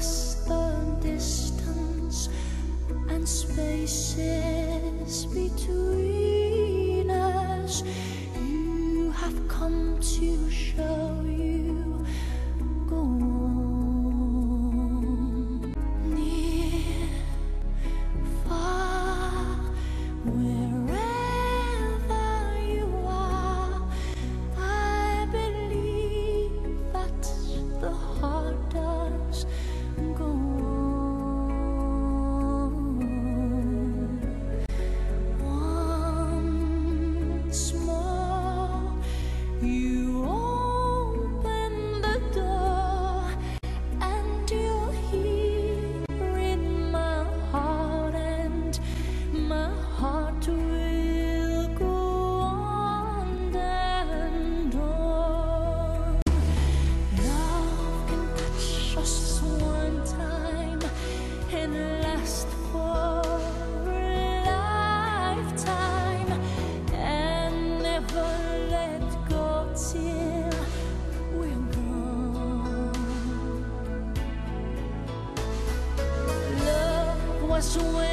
the distance and spaces between. Gone. Love was when